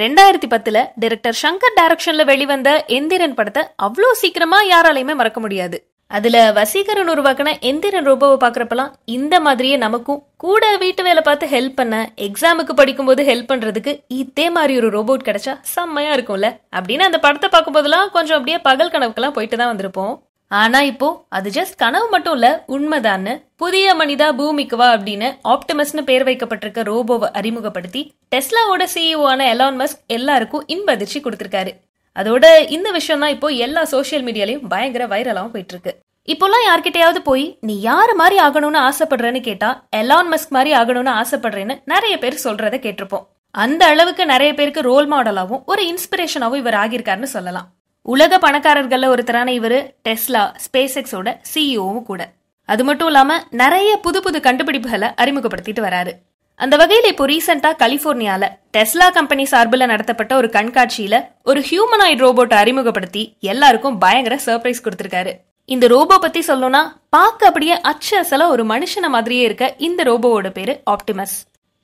ரெண்டாயிரத்தி பத்துல டைரக்டர் சங்கர் டைரக்ஷன்ல வெளிவந்த எந்திரன் படத்தை அவ்வளோ சீக்கிரமா யாராலையுமே மறக்க முடியாது. அதுல வசீகரன் உருவாக்கின எந்திரன் ரோபோவை பாக்குறப்பெல்லாம் இந்த மாதிரியே நமக்கும் கூட வீட்டு வேலை பார்த்து ஹெல்ப் பண்ண எக்ஸாமுக்கு படிக்கும்போது ஹெல்ப் பண்றதுக்கு இதே மாதிரி ஒரு ரோபோட் கிடைச்சா செம்மையா இருக்கும்ல. அப்படின்னு அந்த படத்தை பார்க்கும்போதெல்லாம் கொஞ்சம் அப்படியே பகல் கனவுக்கெல்லாம் போயிட்டு தான் வந்திருப்போம். ஆனா இப்போ அது ஜஸ்ட் கனவு மட்டும் இல்ல உண்மைதான்னு. புதிய மனிதா பூமிக்கு வா அப்படின்னு ஆப்டமஸ்னு பேர் வைக்கப்பட்டிருக்க ரோபோவை அறிமுகப்படுத்தி டெஸ்லாவோட சிஇஓ ஆன எலான் மஸ்க் எல்லாருக்கும் இன்பதிர்ச்சி கொடுத்திருக்காரு. அதோட இந்த விஷயம் தான் இப்போ எல்லா சோஷியல் மீடியாலையும் பயங்கர வைரலாவும் போயிட்டு இருக்கு இப்போல்லாம் யார்கிட்டயாவது போய் நீ யார் மாதிரி ஆகணும்னு ஆசைப்படுறேன்னு கேட்டா எலான் மஸ்க் மாதிரி ஆகணும்னு ஆசைப்படுறேன்னு நிறைய பேர் சொல்றதை கேட்டிருப்போம். அந்த அளவுக்கு நிறைய பேருக்கு ரோல் மாடலாவும் ஒரு இன்ஸ்பிரேஷனாவும் இவர் ஆகியிருக்காருன்னு சொல்லலாம். உலக பணக்காரர்களில் ஒருத்தரான இவர் டெஸ்லா ஸ்பேஸ் எக்ஸோட சிஇஓவும் கூட. அது மட்டும் இல்லாம நிறைய புது புது கண்டுபிடிப்புகளை அறிமுகப்படுத்திட்டு வராரு. அந்த வகையில இப்போ ரீசெண்டா கலிபோர்னியால டெஸ்லா கம்பெனி சார்பில் நடத்தப்பட்ட ஒரு கண்காட்சியில ஒரு ஹியூமனாய்டு ரோபோட்டை அறிமுகப்படுத்தி எல்லாருக்கும் பயங்கர சர்ப்ரைஸ் கொடுத்திருக்காரு. இந்த ரோபோ பத்தி சொல்லணும்னா பார்க்க அப்படியே அச்சு அசலா ஒரு மனுஷன மாதிரியே இருக்க இந்த ரோபோவோட பேரு ஆப்டிமஸ்.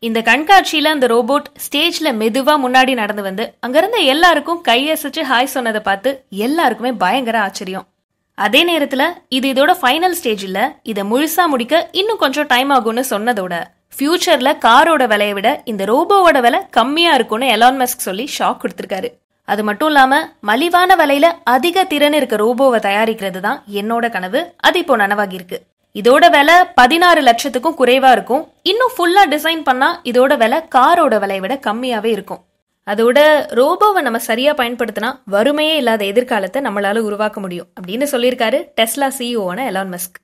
இந்த கண்காட்சியில அந்த ரோபோட் ஸ்டேஜ்ல மெதுவா முன்னாடி நடந்து வந்து அங்கிருந்த எல்லாருக்கும் கையசைச்சு ஹாய் சொன்னதை பார்த்து எல்லாருக்குமே பயங்கர ஆச்சரியம். அதே நேரத்துல இது இதோட ஃபைனல் ஸ்டேஜ் இல்ல. இதை முழுசா முடிக்க இன்னும் கொஞ்சம் டைம் ஆகும்னு சொன்னதோட ஃபியூச்சர்ல காரோட விலையை விட இந்த ரோபோவோட விலை கம்மியா இருக்கும்னு எலான் மஸ்க் சொல்லி ஷாக் கொடுத்திருக்காரு. அது மட்டும் இல்லாம மலிவான விலையில அதிக திறன் இருக்க ரோபோவை தயாரிக்கிறது தான் என்னோட கனவு. அது இப்போ நனவாகி இருக்கு. இதோட விலை பதினாறு லட்சத்துக்கும் குறைவா இருக்கும். இன்னும் ஃபுல்லா டிசைன் பண்ணா இதோட விலை காரோட விலையை விட கம்மியாவே இருக்கும். அதோட ரோபோவை நம்ம சரியா பயன்படுத்தினா வறுமையே இல்லாத எதிர்காலத்தை நம்மளால உருவாக்க முடியும் அப்படின்னு சொல்லியிருக்காரு டெஸ்லா சிஇஓன எலான் மஸ்க்